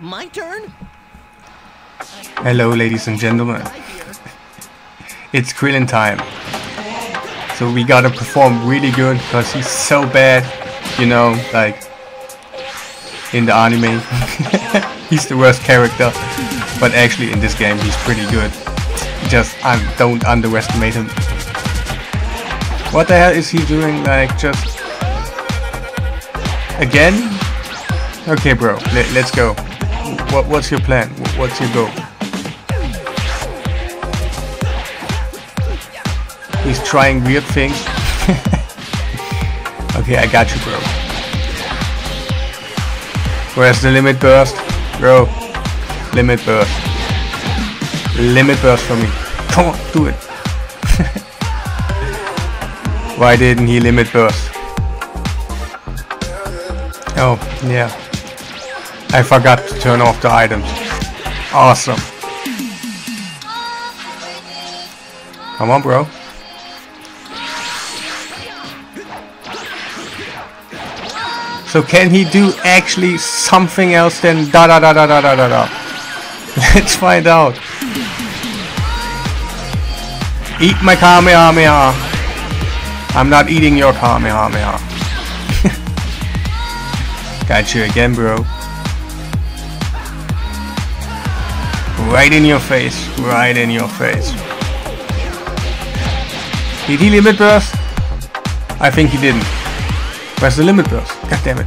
My turn? Hello, ladies and gentlemen. It's Krillin time. So we gotta perform really good because he's so bad, you know, like in the anime. he's the worst character, but actually in this game he's pretty good. Just I don't underestimate him. What the hell is he doing? Like just again? Okay, bro. Let, let's go. What what's your plan? What's your goal? He's trying weird things. okay, I got you, bro. Where's the limit burst? Bro, limit burst. Limit burst for me. Come on, do it. Why didn't he limit burst? Oh, yeah. I forgot to turn off the items. Awesome. Come on, bro. So can he do actually something else than da da da da da da da da? Let's find out. Eat my Kamehameha. I'm not eating your Kamehameha. Got you again, bro. Right in your face. Right in your face. Did he limit burst? I think he didn't. Where's the limit burst? God damn it.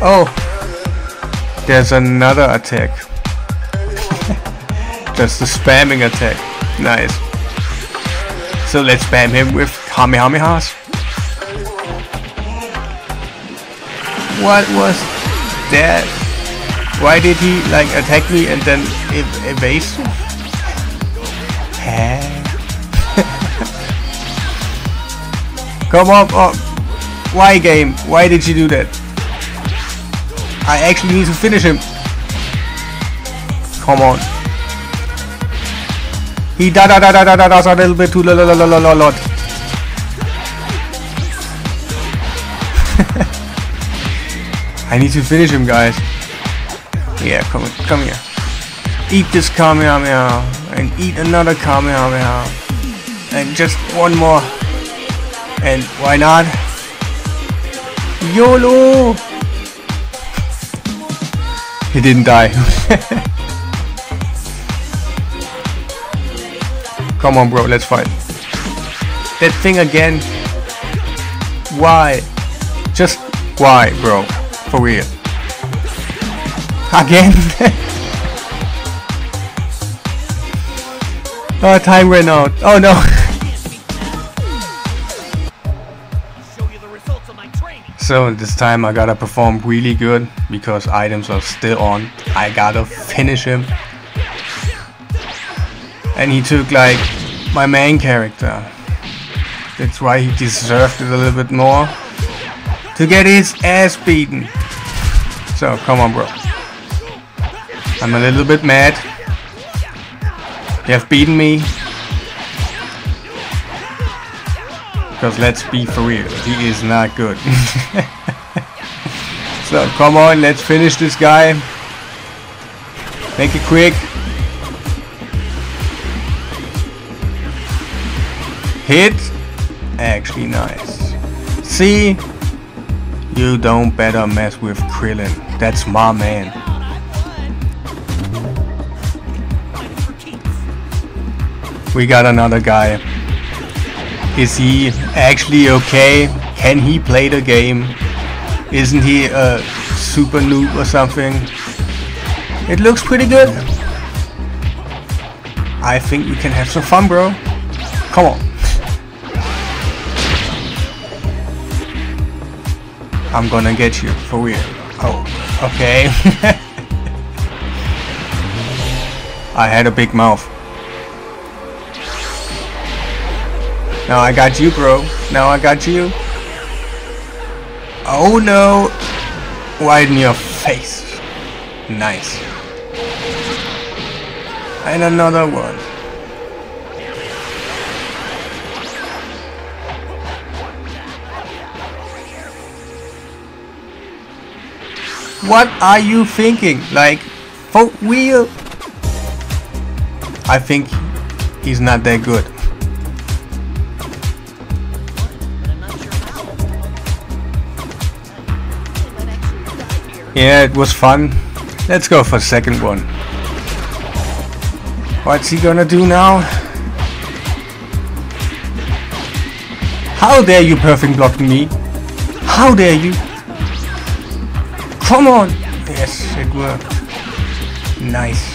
Oh, there's another attack. Just the spamming attack. Nice. So let's spam him with Kamehamehas. What was that? Why did he like attack me and then ev evade? Come on, oh. why game? Why did you do that? I actually need to finish him. Come on. He da da da da da da does a little bit too lot. I need to finish him, guys. Yeah, come come here. Eat this Kamehameha and eat another Kamehameha and just one more. And why not? YOLO! He didn't die. Come on, bro, let's fight. That thing again. Why? Just why, bro? For real. Again? oh, time ran out. Oh no. So this time I gotta perform really good because items are still on. I gotta finish him. And he took like my main character. That's why he deserved it a little bit more. To get his ass beaten. So come on bro. I'm a little bit mad. You have beaten me. Because let's be for real, he is not good. so come on, let's finish this guy. Make it quick. Hit. Actually nice. See? You don't better mess with Krillin. That's my man. We got another guy. Is he actually okay? Can he play the game? Isn't he a super noob or something? It looks pretty good. I think we can have some fun, bro. Come on. I'm gonna get you, for real. Oh, okay. I had a big mouth. Now I got you, bro. Now I got you. Oh no! In your face. Nice. And another one. What are you thinking? Like, for real? I think he's not that good. Yeah, it was fun. Let's go for second one. What's he gonna do now? How dare you perfect block me? How dare you? Come on! Yes, it worked. Nice.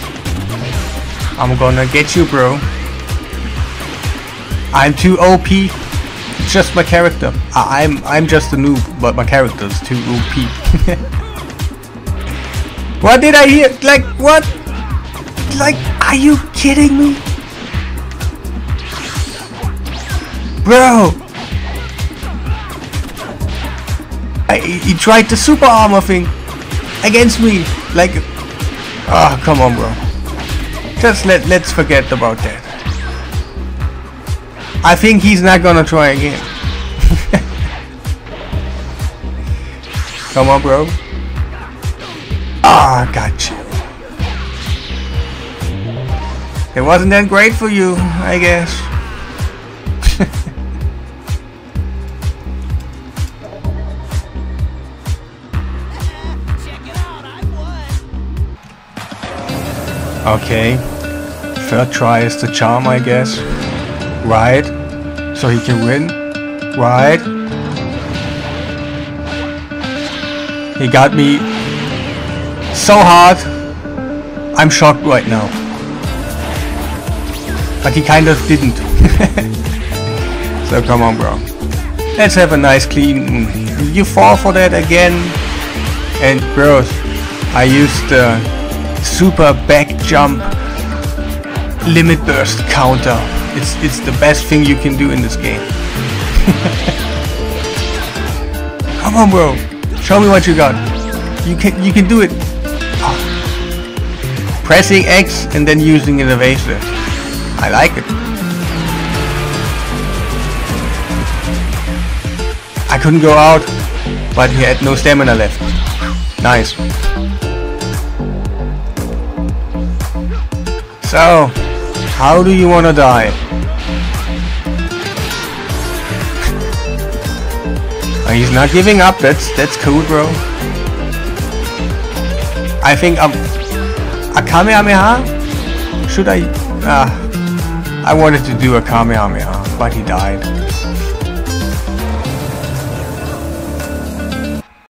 I'm gonna get you, bro. I'm too OP. It's Just my character. I I'm I'm just a noob, but my character's too OP. What did I hear? Like, what? Like, are you kidding me? Bro! I, he tried the super armor thing against me. Like, ah, oh, come on, bro. Just let, let's forget about that. I think he's not gonna try again. come on, bro. Ah, got you. It wasn't that great for you, I guess. Okay. Third try is the charm, I guess. Right. So he can win. Right. He got me so hard. I'm shocked right now. But he kind of didn't. so come on, bro. Let's have a nice clean. You fall for that again. And bros, I used the super back jump limit burst counter. It's it's the best thing you can do in this game. Come on, bro. Show me what you got. You can you can do it. Pressing X and then using an evasive. I like it. I couldn't go out, but he had no stamina left. Nice. So, how do you wanna die? He's not giving up, that's that's cool bro. I think I'm a Kamehameha? Should I? Uh, I wanted to do a Kamehameha, but he died.